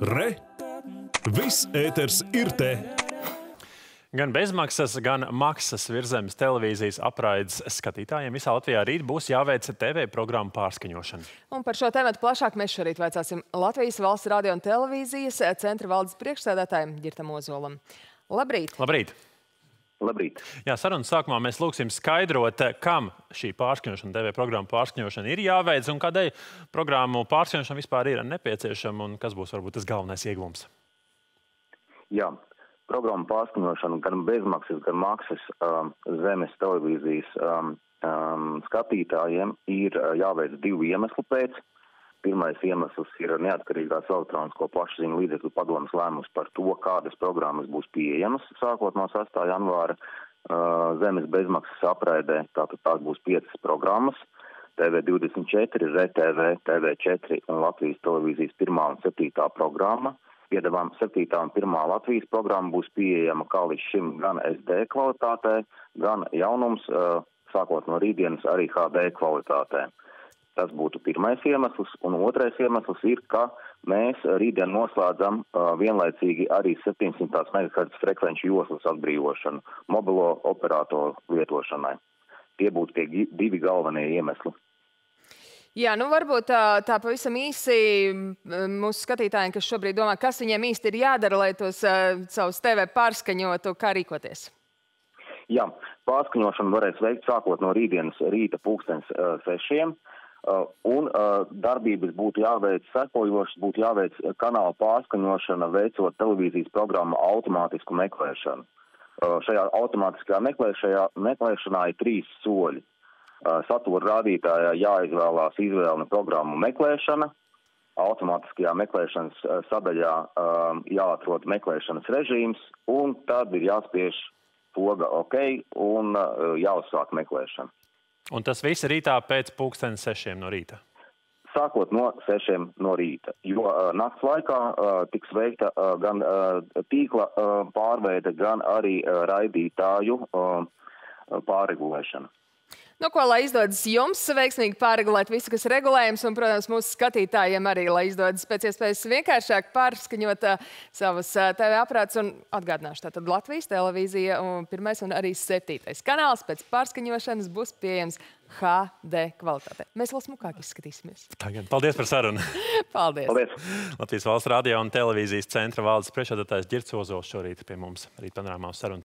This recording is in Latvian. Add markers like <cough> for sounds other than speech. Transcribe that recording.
Re! Viss ēters ir te! Gan bezmaksas, gan maksas virzemes televīzijas apraides skatītājiem visā Latvijā rīt būs jāveic TV programmu pārskaņošana. Un par šo tēmatu plašāk mēs šorīt vaicāsim Latvijas valsts radio un televīzijas centra valdes priekšsēdētājiem Girtam Ozolam. Labrīt! Labrīt! Labrīt! Jā, sarunas sākumā mēs lūgsim skaidrot, kam šī pārskaņošana, TV programmu pārskaņošana ir jāveic un kādēļ programmu pārskaņošana vispār ir nepieciešama un kas būs varbūt tas galvenais iegūms. Jā, programmu pārskaņošana gan bezmaksas, gan maksas um, zemes televīzijas um, um, skatītājiem ir uh, jāveic divu iemeslu pēc. Pirmais iemesls ir neatkarīgās elektronisko plašsaziņu līdzekļu padomas lēmums par to, kādas programmas būs pieejamas sākot no 6. janvāra uh, zemes bezmaksas apraidē. Tātad tās būs piecas programmas. TV24, RTV, TV4 un Latvijas televīzijas pirmā un septītā programma. Piedevām 7. un 1. Latvijas programma būs pieejama kā līdz šim gan SD kvalitātē, gan jaunums, uh, sākot no rītdienas, arī HD kvalitātē. Tas būtu pirmais iemesls, un otrais iemesls ir, ka mēs rītdien noslēdzam uh, vienlaicīgi arī 700 MHz frekvenču joslas atbrīvošanu mobilo operatoru lietošanai. Tie būtu tie divi galvenie iemesli. Jā, nu varbūt tā, tā pavisam īsi mūsu skatītājiem, kas šobrīd domā, kas viņiem īsti ir jādara, lai tos uh, savus TV pārskaņotu, kā rīkoties. Jā, pārskaņošanu varēs veikt sākot no rītdienas rīta pulkstens uh, sešiem. Uh, un uh, darbības būtu jāveic sekojošas, būtu jāveic kanāla pārskaņošana, veicot televīzijas programmu automātisku meklēšanu. Uh, šajā automātiskajā meklēšanā ir trīs soļi satura rādītājā jāizvēlās izvēle programmu meklēšana. Automātiskajā meklēšanas sadaļā um, jāatrod meklēšanas režīms, un tad ir jāspiež poga OK un uh, jāuzsāk meklēšana. Un tas viss rītā pēc pulksten sešiem no rīta? Sākot no sešiem no rīta, jo uh, nakts laikā uh, tiks veikta uh, gan uh, tīkla uh, pārveide, gan arī uh, raidītāju uh, pārregulēšana. Nu, ko, lai izdodas jums veiksmīgi pārregulēt visu, kas ir regulējums, un, protams, mūsu skatītājiem arī, lai izdodas pēc iespējas vienkāršāk pārskaņot uh, savus uh, TV aparātus. Un atgādināšu, tātad Latvijas televīzija un pirmais un arī septītais kanāls pēc pārskaņošanas būs pieejams HD kvalitātē. Mēs vēl smukāk izskatīsimies. Tagad. Paldies par sarunu. <laughs> Paldies. Paldies. Latvijas valsts radio un televīzijas centra valdes priekšādātājs Girts Ozols šorīt pie mums. Rīt panorāmā uz sarunu.